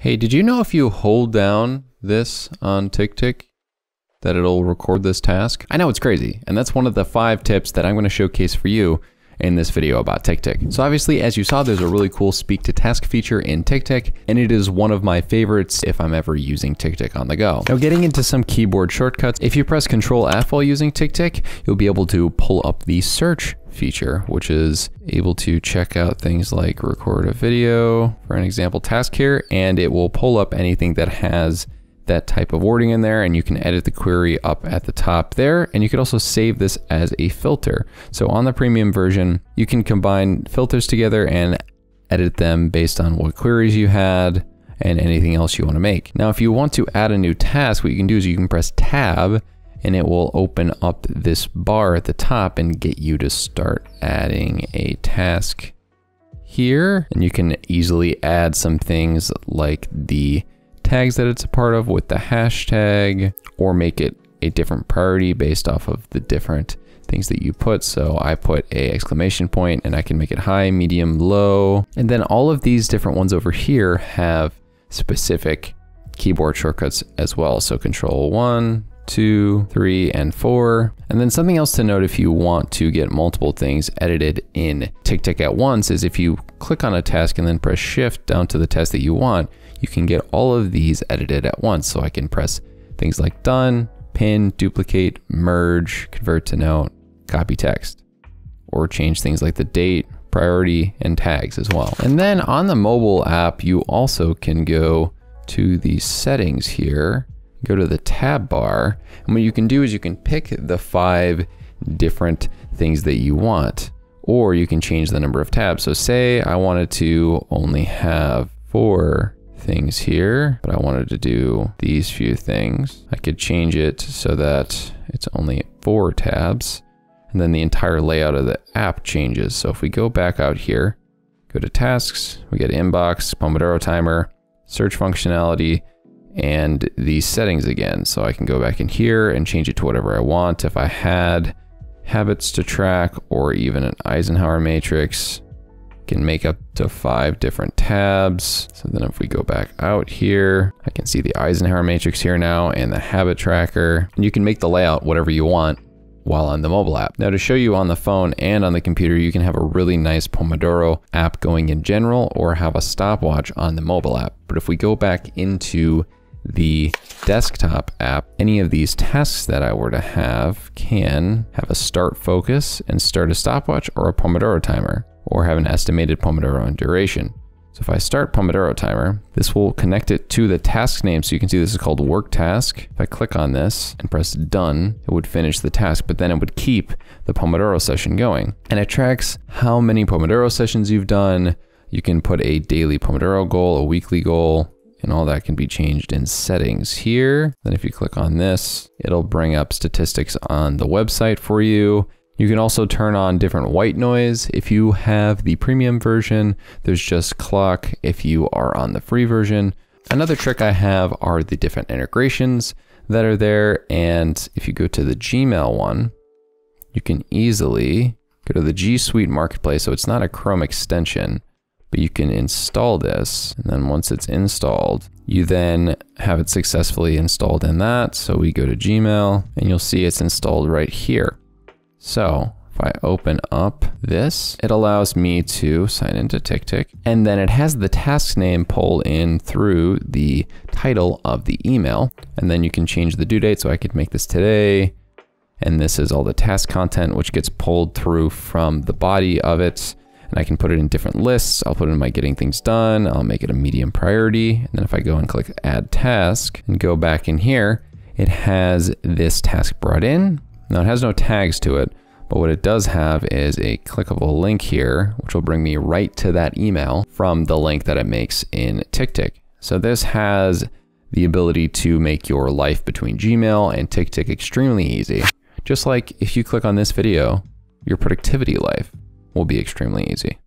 Hey, did you know if you hold down this on TickTick that it'll record this task? I know it's crazy, and that's one of the five tips that I'm going to showcase for you in this video about TickTick. So obviously, as you saw, there's a really cool speak to task feature in TickTick, and it is one of my favorites if I'm ever using TickTick on the go. Now getting into some keyboard shortcuts, if you press Control F while using TickTick, you'll be able to pull up the search feature, which is able to check out things like record a video for an example task here, and it will pull up anything that has that type of wording in there and you can edit the query up at the top there and you could also save this as a filter. So on the premium version you can combine filters together and edit them based on what queries you had and anything else you want to make. Now if you want to add a new task what you can do is you can press tab and it will open up this bar at the top and get you to start adding a task here and you can easily add some things like the tags that it's a part of with the hashtag or make it a different priority based off of the different things that you put. So I put a exclamation point and I can make it high, medium, low. And then all of these different ones over here have specific keyboard shortcuts as well. So control one, two, three, and four. And then something else to note if you want to get multiple things edited in TickTick at once is if you click on a task and then press shift down to the task that you want, you can get all of these edited at once. So I can press things like done, pin, duplicate, merge, convert to note, copy text, or change things like the date, priority, and tags as well. And then on the mobile app, you also can go to the settings here, go to the tab bar, and what you can do is you can pick the five different things that you want, or you can change the number of tabs. So say I wanted to only have four things here, but I wanted to do these few things. I could change it so that it's only four tabs and then the entire layout of the app changes. So if we go back out here, go to tasks, we get inbox, Pomodoro timer, search functionality, and these settings again. So I can go back in here and change it to whatever I want. If I had habits to track or even an Eisenhower matrix, can make up to five different tabs. So then if we go back out here, I can see the Eisenhower matrix here now and the habit tracker. And you can make the layout whatever you want while on the mobile app. Now to show you on the phone and on the computer, you can have a really nice Pomodoro app going in general or have a stopwatch on the mobile app. But if we go back into the desktop app, any of these tasks that I were to have can have a start focus and start a stopwatch or a Pomodoro timer or have an estimated Pomodoro duration. So if I start Pomodoro timer, this will connect it to the task name. So you can see this is called work task. If I click on this and press done, it would finish the task, but then it would keep the Pomodoro session going. And it tracks how many Pomodoro sessions you've done. You can put a daily Pomodoro goal, a weekly goal, and all that can be changed in settings here. Then if you click on this, it'll bring up statistics on the website for you. You can also turn on different white noise. If you have the premium version, there's just clock if you are on the free version. Another trick I have are the different integrations that are there. And if you go to the Gmail one, you can easily go to the G Suite Marketplace. So it's not a Chrome extension, but you can install this. And then once it's installed, you then have it successfully installed in that. So we go to Gmail and you'll see it's installed right here. So if I open up this, it allows me to sign into TickTick. And then it has the task name pull in through the title of the email. And then you can change the due date. So I could make this today. And this is all the task content, which gets pulled through from the body of it. And I can put it in different lists. I'll put it in my getting things done. I'll make it a medium priority. And then if I go and click add task and go back in here, it has this task brought in now it has no tags to it, but what it does have is a clickable link here, which will bring me right to that email from the link that it makes in TickTick. So this has the ability to make your life between Gmail and TickTick extremely easy. Just like if you click on this video, your productivity life will be extremely easy.